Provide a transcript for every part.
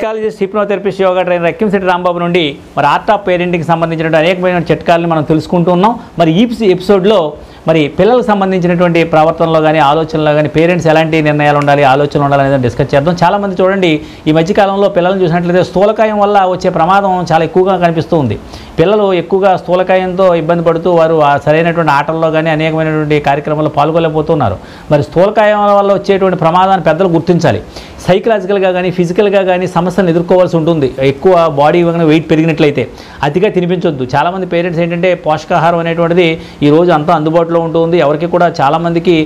Psychologist hypnotherapist yoga trainer Akkinshetti Rambabu నుండి మరి art of పేరెంటింగ్కి సంబంధించినటువంటి అనేకమైన చిట్కాలని మనం తెలుసుకుంటూ ఉన్నాం. మరి ఈ ఎపిసోడ్లో మరి పిల్లలకు సంబంధించినటువంటి ప్రవర్తనలో కానీ ఆలోచనలో కానీ పేరెంట్స్ ఎలాంటి నిర్ణయాలు ఉండాలి ఆలోచనలు ఉండాలి అనేది డిస్కస్ చేద్దాం. చాలామంది చూడండి ఈ మధ్యకాలంలో పిల్లలను చూసినట్లయితే స్థూలకాయం వల్ల వచ్చే ప్రమాదం చాలా ఎక్కువగా కనిపిస్తూ ఉంది. పిల్లలు ఎక్కువగా స్థూలకాయంతో ఇబ్బంది పడుతూ వారు ఆ సరైనటువంటి ఆటల్లో కానీ అనేకమైనటువంటి కార్యక్రమాల్లో పాల్గొలేకపోతున్నారు మరి స్థూలకాయం వల్ల వచ్చేటువంటి ప్రమాదాన్ని పెద్దలు గుర్తించాలి. సైకలాజికల్గా కానీ ఫిజికల్గా కానీ సమస్యలను ఎదుర్కోవాల్సి ఉంటుంది. ఎక్కువ బాడీ వెయిట్ పెరిగినట్లయితే. అతిగా తినిపించొద్దు. చాలామంది పేరెంట్స్ ఏంటంటే పోషకాహారం అనేటువంటిది ఈ రోజు అంతా అందుబాటులో ఉంటుంది. ఎవరికి కూడా చాలామందికి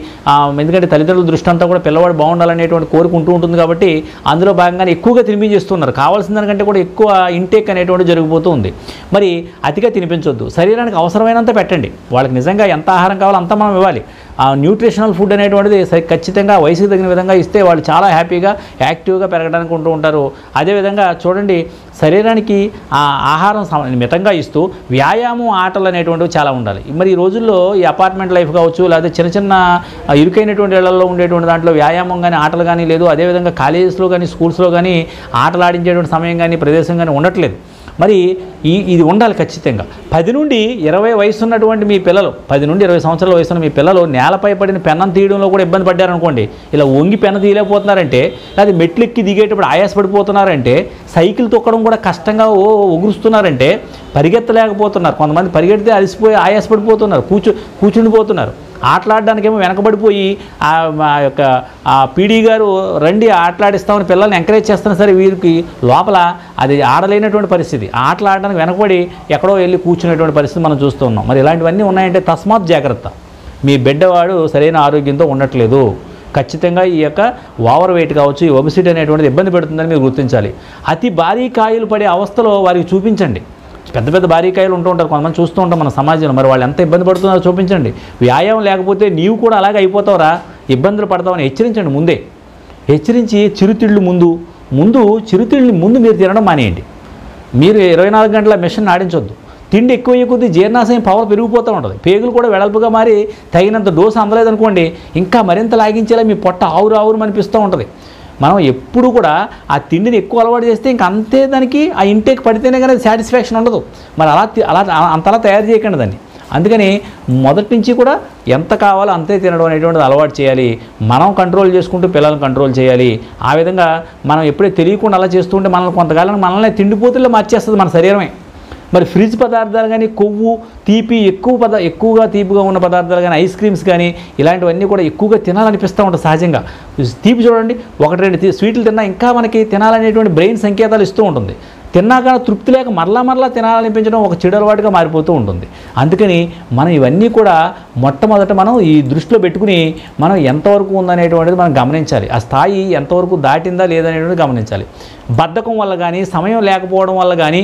ఎందుకంటే తల్లిదండ్రుల దృష్టి అంతా కూడా పిల్లవాడు బాగుండాలనేటువంటి కోరిక ఉంటూ ఉంటుంది కాబట్టి అందులో భాగంగానే ఎక్కువగా తినిపించేస్తున్నారు. కావాల్సిన దానికంటే కూడా ఎక్కువ ఇంటేక్ అనేటువంటి జరిగిపోతూ ఉంది. మరి అతిగా తినిపించొద్దు. శరీరానికి అవసరమైనంత పెట్టండి. వాళ్ళకి నిజంగా ఎంత ఆహారం కావాలో అంత మనం ఇవ్వాలి. ఆ న్యూట్రిషనల్ ఫుడ్ అనేటువంటిది సరి- ఖచ్చితంగా వయసుకు తగిన విధంగా ఇస్తే వాళ్ళు చాలా హ్యాపీగా యాక్టివ్గా పెరగడానికి ఉంటూ ఉంటారు. అదేవిధంగా చూడండి శరీరానికి ఆ ఆహారం మితంగా ఇస్తూ వ్యాయామం ఆటలు అనేటువంటివి చాలా ఉండాలి. మరి ఈ రోజుల్లో ఈ అపార్ట్మెంట్ లైఫ్ కావచ్చు లేకపోతే చిన్న చిన్న ఇరుకైనటువంటి ఇళ్ళలో ఉండేటువంటి దాంట్లో వ్యాయామం కానీ ఆటలు కానీ లేదు. అదేవిధంగా కాలేజెస్లో కానీ స్కూల్స్లో కానీ ఆటలు ఆడించేటువంటి సమయం కానీ ప్రదేశం కానీ ఉండట్లేదు. మరి ఈ ఇది ఉండాలి ఖచ్చితంగా. పది నుండి ఇరవై వయసు ఉన్నటువంటి మీ పిల్లలు పది నుండి ఇరవై సంవత్సరాల వయసు ఉన్న మీ పిల్లలు నేలపై పడిన పెన్నం తీయడంలో కూడా ఇబ్బంది పడ్డారనుకోండి ఇలా వంగి పెన్న తీయలేకపోతున్నారంటే లేదా మెట్లెక్కి దిగేటప్పుడు ఆయాసపడిపోతున్నారంటే సైకిల్ తొక్కడం కూడా కష్టంగా ఓ ఉగురుస్తున్నారంటే పరిగెత్తలేకపోతున్నారు. కొంతమంది పరిగెడితే అలసిపోయి ఆయాసపడిపోతున్నారు కూర్చో కూర్చుండిపోతున్నారు ఆటలాడడానికేమో వెనకబడిపోయి ఆ యొక్క ఆ పీడీ గారు రండి ఆటలాడిస్తామని పిల్లల్ని ఎంకరేజ్ చేస్తున్నా సరే వీరికి లోపల అది ఆడలేనటువంటి పరిస్థితి. ఆటలు ఆడడానికి వెనకబడి ఎక్కడో వెళ్ళి కూర్చునేటువంటి పరిస్థితి మనం చూస్తూ ఉన్నాం. మరి ఇలాంటివన్నీ ఉన్నాయంటే తస్మాత్ జాగ్రత్త. మీ బిడ్డవాడు సరైన ఆరోగ్యంతో ఉండట్లేదు. ఖచ్చితంగా ఈ యొక్క ఓవర్ వెయిట్ కావచ్చు ఈ ఒబిసిటీ అనేటువంటిది ఇబ్బంది పెడుతుందని మీరు గుర్తించాలి. అతి భారీ కాయలు పడే అవస్థలో వారికి చూపించండి. పెద్ద పెద్ద భారీకాయలు ఉంటూ ఉంటారు కొంతమంది చూస్తూ ఉంటాం మన సమాజంలో. మరి వాళ్ళు ఎంత ఇబ్బంది పడుతున్నారో చూపించండి. వ్యాయామం లేకపోతే నీవు కూడా అలాగే అయిపోతావురా. ఇబ్బందులు పడతావని హెచ్చరించండి ముందే. హెచ్చరించి చిరుతిళ్ళు ముందు ముందు చిరుతిళ్ళు ముందు మీరు తినడం మానేయండి. మీరు ఇరవై నాలుగు గంటల మిషన్ ఆడించొద్దు. తిండి ఎక్కువ అయ్యే కొద్దీ జీర్ణాశయం పవర్ పెరిగిపోతూ ఉంటుంది. పేగులు కూడా వెడల్పుగా మారి తగినంత డోసు అందలేదనుకోండి ఇంకా మరింత లాగించేలా మీ పొట్ట ఆవురు ఆవురు అనిపిస్తూ ఉంటుంది. మనం ఎప్పుడు కూడా ఆ తిండిని ఎక్కువ అలవాటు చేస్తే ఇంక అంతే దానికి ఆ ఇంటేక్ పడితేనే కానీ సాటిస్ఫాక్షన్ ఉండదు. మరి అలా అలా అంతలా తయారు చేయకండి దాన్ని. అందుకని మొదటి నుంచి కూడా ఎంత కావాలో అంతే తినడం అనేటువంటిది అలవాటు చేయాలి. మనం కంట్రోల్ చేసుకుంటూ పిల్లల్ని కంట్రోల్ చేయాలి. ఆ విధంగా మనం ఎప్పుడే తెలియకుండా అలా చేస్తుంటే మనల్ని కొంతకాలం మనల్ని తిండిపోతుల్లో మార్చేస్తుంది మన శరీరమే. మరి ఫ్రిడ్జ్ పదార్థాలు కానీ కొవ్వు తీపి ఎక్కువ పద ఎక్కువగా తీపిగా ఉన్న పదార్థాలు కానీ ఐస్ క్రీమ్స్ కానీ ఇలాంటివన్నీ కూడా ఎక్కువగా తినాలనిపిస్తూ ఉంటుంది సహజంగా. తీపి చూడండి ఒకటి రెండు స్వీట్లు తిన్నా ఇంకా మనకి తినాలనేటువంటి బ్రెయిన్ సంకేతాలు ఇస్తూ ఉంటుంది. తిన్నాక తృప్తి లేక మరలా మరలా తినాలనిపించడం ఒక చెడు అలవాటుగా మారిపోతూ ఉంటుంది. అందుకని మనం ఇవన్నీ కూడా మొట్టమొదట మనం ఈ దృష్టిలో పెట్టుకుని మనం ఎంతవరకు ఉందనేటువంటిది మనం గమనించాలి. ఆ స్థాయి ఎంతవరకు దాటిందా లేదనేటువంటిది గమనించాలి. బద్ధకం వల్ల కానీ సమయం లేకపోవడం వల్ల కానీ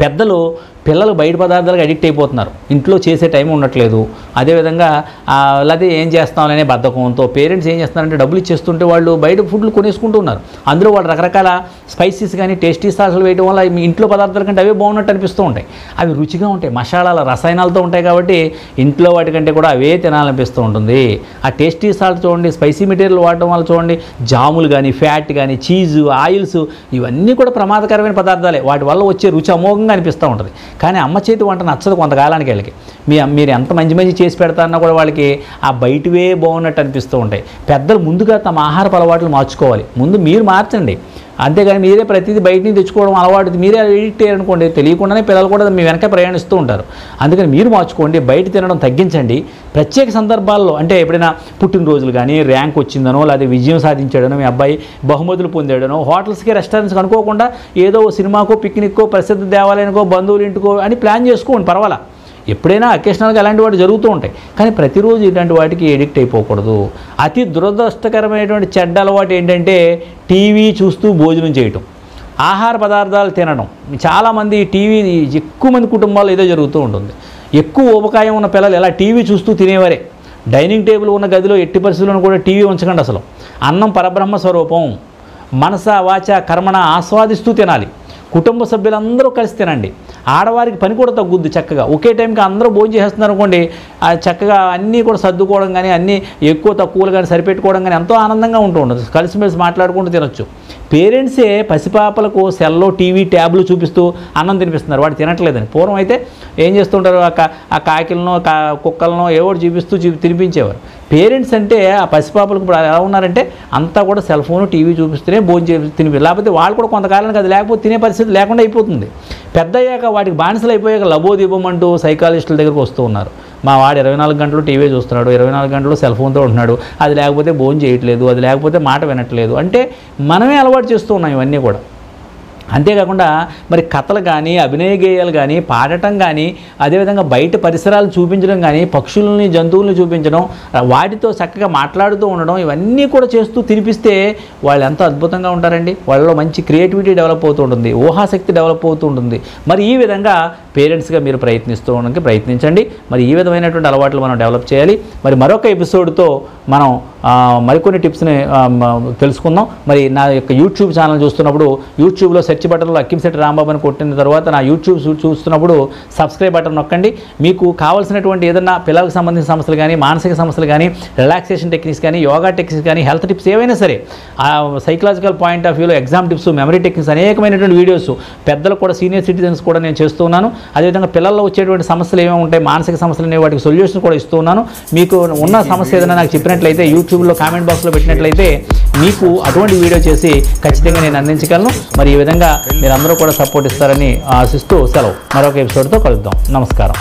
పెద్దలు పిల్లలు బయట పదార్థాలకు అడిక్ట్ అయిపోతున్నారు. ఇంట్లో చేసే టైం ఉండట్లేదు. అదేవిధంగా ఆ, లేకపోతే ఏం చేస్తామనే బద్ధకంతో పేరెంట్స్ ఏం చేస్తున్నారంటే డబ్బులు ఇచ్చేస్తుంటే వాళ్ళు బయట ఫుడ్లు కొనేసుకుంటూ ఉన్నారు. అందులో వాళ్ళు రకరకాల స్పైసీస్ కానీ టేస్టీ సాసులు వేయడం వల్ల మీ ఇంట్లో పదార్థాల కంటే అవే బాగున్నట్టు అనిపిస్తూ ఉంటాయి. అవి రుచిగా ఉంటాయి. మసాలాల రసాయనాలతో ఉంటాయి కాబట్టి ఇంట్లో వాటికంటే కూడా అవే తినాలనిపిస్తూ ఉంటుంది. ఆ టేస్టీ సాల్ట్ చూడండి స్పైసీ మెటీరియల్ వాడడం వల్ల చూడండి జాములు కానీ ఫ్యాట్ కానీ చీజు ఆయిల్స్ ఇవన్నీ కూడా ప్రమాదకరమైన పదార్థాలే. వాటి వల్ల వచ్చే రుచి అమోఘంగా అనిపిస్తూ ఉంటుంది. కానీ అమ్మ చేతి వంట నచ్చదు కొంతకాలానికి వెళ్ళకి. మీ మీరు ఎంత మంచి మంచి చేసి పెడతారన్నా కూడా వాళ్ళకి ఆ బయటవే బాగున్నట్టు అనిపిస్తూ ఉంటాయి. పెద్దలు ముందుగా తమ ఆహారపు అలవాట్లు మార్చుకోవాలి. ముందు మీరు మార్చండి. అంతేగాని మీరే ప్రతిదీ బయట నుంచి తెచ్చుకోవడం అలవాటు మీరే ఎడిట్ అనుకోండి తెలియకుండానే పిల్లలు కూడా మీ వెనక ప్రయాణిస్తూ ఉంటారు. అందుకని మీరు మార్చుకోండి బయట తినడం తగ్గించండి. ప్రత్యేక సందర్భాల్లో అంటే ఎప్పుడైనా పుట్టినరోజులు కానీ ర్యాంక్ వచ్చిందనో లేదా విజయం సాధించాడనో మీ అబ్బాయి బహుమతులు పొందాడనో హోటల్స్కి రెస్టారెంట్స్కి అనుకోకుండా ఏదో ఓ సినిమాకో పిక్నిక్కో ప్రసిద్ధ దేవాలయానికో బంధువులు ఇంటికో అని ప్లాన్ చేసుకోండి పర్వాలా. ఎప్పుడైనా అకేషనల్గా అలాంటి వాటి జరుగుతూ ఉంటాయి. కానీ ప్రతిరోజు ఇలాంటి వాటికి ఎడిక్ట్ అయిపోకూడదు. అతి దురదృష్టకరమైనటువంటి చెడ్డ అలవాటు ఏంటంటే టీవీ చూస్తూ భోజనం చేయటం. ఆహార పదార్థాలు తినడం. చాలామంది టీవీ ఎక్కువ మంది కుటుంబాల్లో ఏదో జరుగుతూ ఉంటుంది. ఎక్కువ ఉపకాయం ఉన్న పిల్లలు ఎలా టీవీ చూస్తూ తినేవారే. డైనింగ్ టేబుల్ ఉన్న గదిలో ఎట్టి పరిస్థితులను కూడా టీవీ ఉంచకండి అసలు. అన్నం పరబ్రహ్మ స్వరూపం. మనస వాచ కర్మణ ఆస్వాదిస్తూ తినాలి. కుటుంబ సభ్యులందరూ కలిసి తినండి. ఆడవారికి పని కూడా తగ్గుద్ది చక్కగా. ఒకే టైంకి అందరూ భోజనం చేస్తున్నారు అనుకోండి చక్కగా అన్నీ కూడా సర్దుకోవడం కానీ అన్నీ ఎక్కువ తక్కువలు కానీ సరిపెట్టుకోవడం కానీ ఎంతో ఆనందంగా ఉంటూ ఉండదు కలిసిమెలిసి మాట్లాడుకుంటూ తినొచ్చు. పేరెంట్సే పసిపాపలకు సెల్లో టీవీ ట్యాబ్లు చూపిస్తూ అన్నం తినిపిస్తున్నారు. వాడు తినట్లేదని. పూర్వం అయితే ఏం చేస్తుంటారు? ఆ కా కాకిలనో కా కుక్కలనో ఏవో చూపిస్తూ చూపి తినిపించేవారు. పేరెంట్స్ అంటే ఆ పసిపాపలకు ఇప్పుడు ఎలా ఉన్నారంటే అంతా కూడా సెల్ ఫోన్ టీవీ చూపిస్తూనే భోజనం చేసి తినిపి లేకపోతే వాళ్ళు కూడా కొంతకాలానికి అది లేకపోతే తినే పరిస్థితి లేకుండా అయిపోతుంది. పెద్ద అయ్యాక వాటికి బానిసలు అయిపోయాక లబోదీపం అంటూ సైకాలజిస్టుల దగ్గరకు వస్తూ ఉన్నారు. మా వాడు ఇరవై నాలుగు గంటలు టీవీ చూస్తున్నాడు ఇరవై నాలుగు గంటలు సెల్ ఫోన్తో ఉంటున్నాడు అది లేకపోతే భోజనం చేయట్లేదు అది లేకపోతే మాట వినట్లేదు. అంటే మనమే అలవాటు చేస్తూ ఉన్నాం ఇవన్నీ కూడా. అంతేకాకుండా మరి కథలు కానీ అభినయ గేయాలు కానీ పాడటం కానీ అదేవిధంగా బయట పరిసరాలు చూపించడం కానీ పక్షుల్ని జంతువుల్ని చూపించడం వాటితో చక్కగా మాట్లాడుతూ ఉండడం ఇవన్నీ కూడా చేస్తూ తినిపిస్తే వాళ్ళు ఎంత అద్భుతంగా ఉంటారండి. వాళ్ళలో మంచి క్రియేటివిటీ డెవలప్ అవుతూ ఉంటుంది. ఊహాశక్తి డెవలప్ అవుతూ ఉంటుంది. మరి ఈ విధంగా పేరెంట్స్గా మీరు ప్రయత్నిస్తూ ఉండడానికి ప్రయత్నించండి. మరి ఈ విధమైనటువంటి అలవాట్లు మనం డెవలప్ చేయాలి. మరి మరొక ఎపిసోడ్తో మనం మరికొన్ని టిప్స్ని తెలుసుకుందాం. మరి నా యొక్క యూట్యూబ్ ఛానల్ చూస్తున్నప్పుడు యూట్యూబ్లో సెర్చ్ బటన్లో అక్కింశెట్టి రాంబాబు అని కొట్టిన తర్వాత నా యూట్యూబ్ చూస్తున్నప్పుడు సబ్స్క్రైబ్ బటన్ నొక్కండి. మీకు కావాల్సినటువంటి ఏదన్నా పిల్లలకు సంబంధించిన సమస్యలు కానీ మానసిక సమస్యలు కానీ రిలాక్సేషన్ టెక్నిక్స్ కానీ యోగా టెక్నిక్స్ కానీ హెల్త్ టిప్స్ ఏవైనా సరే సైకలాజికల్ పాయింట్ ఆఫ్ వ్యూలో ఎగ్జామ్ టిప్స్ మెమరీ టెక్నిక్స్ అనేకమైనటువంటి వీడియోస్ పెద్దలకు కూడా సీనియర్ సిటిజన్స్ కూడా నేను చేస్తున్నాను అదేవిధంగా పిల్లల్లో వచ్చేటువంటి సమస్యలు ఏమేమి ఉంటాయి మానసిక సమస్యలు అనేవి వాటికి సొల్యూషన్ కూడా ఇస్తూ ఉన్నాను. మీకు ఉన్న సమస్య ఏదైనా నాకు చెప్పిన పెట్టినట్లయితే యూట్యూబ్లో కామెంట్ బాక్స్లో పెట్టినట్లయితే మీకు అటువంటి వీడియో చేసి ఖచ్చితంగా నేను అందించగలను. మరి ఈ విధంగా మీరందరూ కూడా సపోర్ట్ ఇస్తారని ఆశిస్తూ సెలవు. మరొక ఎపిసోడ్తో కలుద్దాం. నమస్కారం.